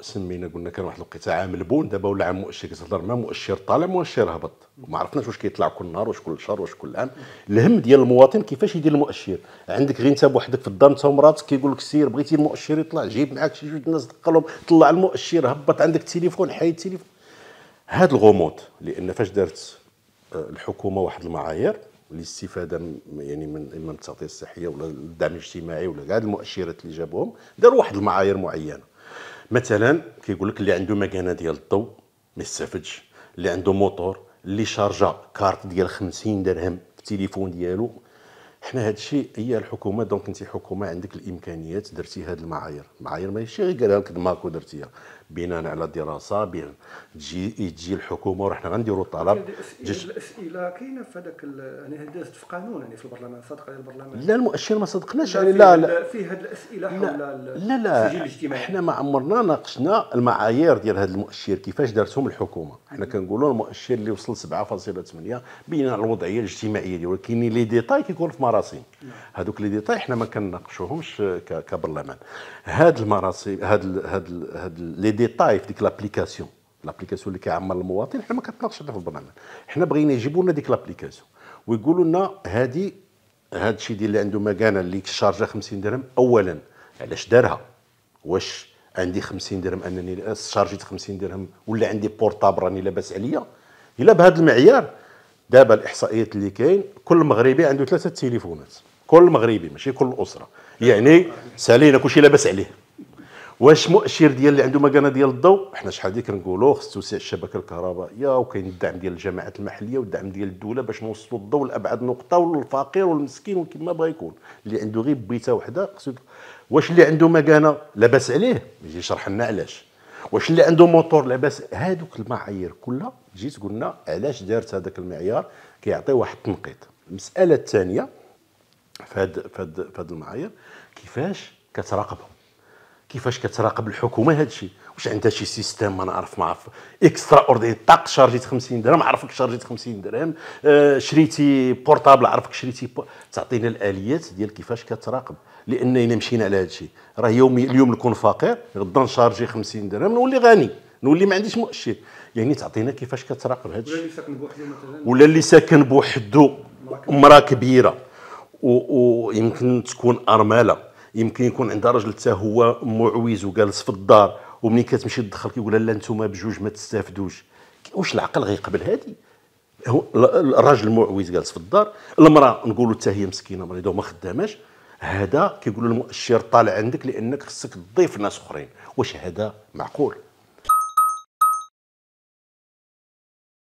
سمينا قلنا كان واحد الوقيته عام البون دابا ولا عام مؤشر كتهضر ما مؤشر طالع مؤشر هبط. ما عرفناش واش كيطلع كل نهار واش كل شهر واش كل عام. الهم ديال المواطن كيفاش يدير المؤشر؟ عندك غير انت بوحدك في الدار انت ومراتك كيقول لك سير بغيتي المؤشر يطلع جيب معاك شي جوج الناس دقلهم طلع المؤشر هبط عندك التليفون حيد التليفون. هاد الغموض لأن فاش دارت آه، الحكومة واحد المعايير الاستفاده يعني من اما التغطية الصحية ولا الدعم الاجتماعي ولا كاع المؤشرات اللي جابوهم داروا واحد المعايير معينة. مثلا كيقول لك اللي عنده ماكينة ديال الضو ما يستافدش اللي عنده موتور اللي شارجا كارت ديال 50 درهم في التليفون ديالو. حنا هذا الشيء هي الحكومة donc انت حكومة عندك الإمكانيات درتي هذه المعايير. المعايير ماشي غير قالها لك راكو درتيها بناء على دراسة بين تجي تجي الحكومة ورحنا غنديروا طلب الاسئله كاينة في هذاك يعني دازت في قانون يعني في البرلمان صدق على البرلمان. لا المؤشر ما صدقناش. يعني لا لا. في هذه الاسئله حول لا لا. السجل الاجتماعي. إحنا ما عمرنا ناقشنا المعايير ديال هذا المؤشر كيفاش دارتهم الحكومة. حنا كنقولوا المؤشر اللي وصل 7.8 بناء على الوضعية الاجتماعية ديالو. ولكن les détails كيكونوا في مراسم هذوك les détails حنا ما كنناقشوهمش كبرلمان. هاد المراسم هاد هاد هاد les détails في ديك l'application l'application اللي كيعمر المواطن حنا ما كنتناقش في البرنامج حنا بغينا يجيبوا لنا ديك l'application ويقولوا لنا هذه هذا الشيء ديال اللي عنده ماكينة اللي شارجه 50 درهم اولا علاش دارها؟ واش عندي 50 درهم أنني شارجيت 50 درهم ولا عندي portable راني لاباس عليا؟ إلا بهذا المعيار دابا الإحصائيات اللي كاين كل مغربي عنده ثلاثة تليفونات. كل مغربي ماشي كل أسرة. يعني سالينا كلشي لاباس عليه. واش مؤشر ديال اللي عنده مكانة ديال الضوء؟ حنا شحال ديك كنقولوا خص توسيع الشبكة الكهربائية وكاين الدعم ديال الجماعات المحلية والدعم ديال الدولة باش نوصلوا الضوء لأبعد نقطة والفقير والمسكين وكما بغى يكون اللي عنده غير بيتة وحدة خصو واش اللي عنده مكانة؟ لاباس عليه. يجي يشرح لنا علاش. واش اللي عنده موتور لاباس هذوك المعايير كلها؟ جيت قلنا علاش دارت هذاك المعيار؟ كيعطي واحد التنقيط. المسألة الثانية في هذا المعايير كيفاش كتراقبهم؟ كيفاش كتراقب الحكومة هذا الشيء واش عندها شي système ما نعرف ما عرف extraordinaire طاق شارجيت 50 درهم عرفك شارجيت 50 درهم آه شريتي portable عرفك شريتي. تعطينا الآليات ديال كيفاش كتراقب. لأن إلا مشينا على هذا الشيء راه يوم اليوم نكون فقير غدا نشارجي 50 درهم نولي غني نولي ما عنديش مؤشر. يعني تعطينا كيفاش كتراقب هذا الشيء ولا اللي ساكن بوحدو مثلا. ولا اللي ساكن بوحدو امراه كبيرة. ويمكن تكون أرملة. يمكن يكون عندها راجل حتى هو معوز وجالس في الدار ومنين كتمشي تدخل كيقول لا أنتم بجوج ما تستافدوش. واش العقل غيقبل هذه الراجل المعوز جالس في الدار المرأة نقولوا حتى هي مسكينة مريضة وما خداماش هذا كيقولوا المؤشر طالع عندك لأنك خصك تضيف ناس أخرين. واش هذا معقول؟